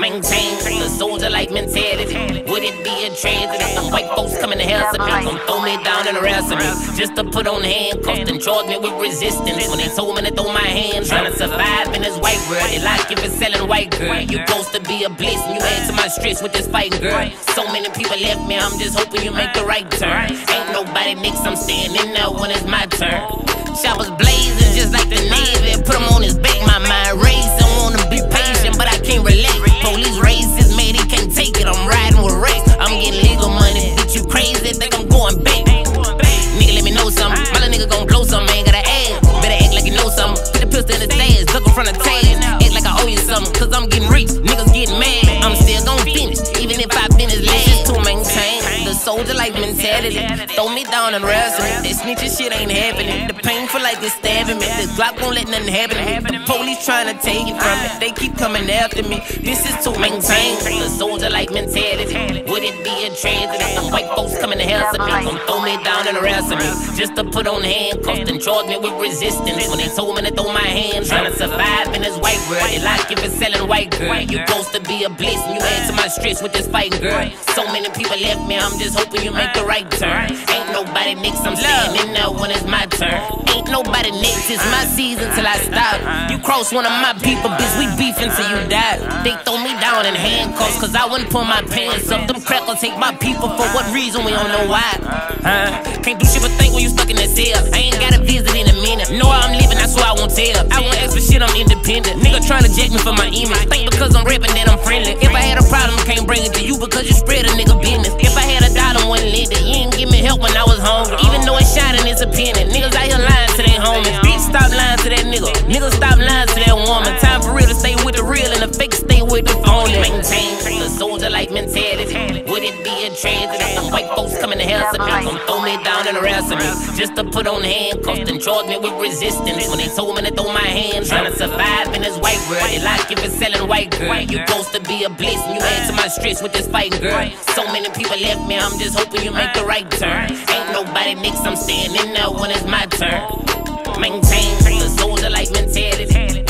Maintain the soulja life mentality. Would it be a tragedy some white folks coming to hell me? Gon' throw me down and arrest me. Just to put on handcuffs and charge me with resistance. When they told me to throw my hands, trying to survive in this white world. They like if it's selling white girl. You supposed to be a bliss and you add to my stress with this fighting girl. So many people left me, I'm just hoping you make the right turn. Ain't nobody next, I'm standing now when it's my turn. Choppers blazing just like the Navy. Cause I'm getting rich. Soldier like mentality. Throw me down and wrestle me. This snitching shit ain't happening. The painful like it's stabbing me. The Glock won't let nothing happen to me. The police trying to take it from me. They keep coming after me. This is to maintain the soulja life mentality. Would it be a tragedy if some white folks coming to hell me? Gon' throw me down and arrest me. Just to put on handcuffs and charge me with resistance. When they told me to throw my hands, trying to survive in this white world. They like if it's selling white girl. You supposed to be a bliss and you add to my stress with this fighting girl. So many people left me, I'm just hoping you make the right turn. Ain't nobody next, I'm standing there when it's my turn. Ain't nobody next, it's my season till I stop. You cross one of my people, bitch, we beef until you die. They throw me down in handcuffs, cause I wouldn't pull my pants up. Them crackers take my people for what reason, we don't know why. Huh? Can't do shit but think when you stuck in the cell. I ain't got a visit in a minute. Know I'm living, that's why I won't tell. I won't ask for shit, I'm independent. Nigga trying to jack me for my email. Think because I'm rapping that I'm friendly. If I Even though it's shining, it's a penny. Niggas out here lying to their homies. Bitch, stop lying to that nigga. Niggas stop lying to that woman. Time for real to stay with the real and the fake stay with the phony. Maintain the soulja life mentality. Would it be a tragedy if some white folks coming to hell me? Gon' throw me down and arrest me. Just to put on handcuffs and charge me with resistance. When they told me to throw my hands, trying to survive in this white world. They like if it's selling white girl. You supposed to be a bliss and you add to my stress with this fighting girl. So many people left me, I'm just hoping you make the right turn. Nobody next, I'm standing there when it's my turn. Maintain the soulja life mentality.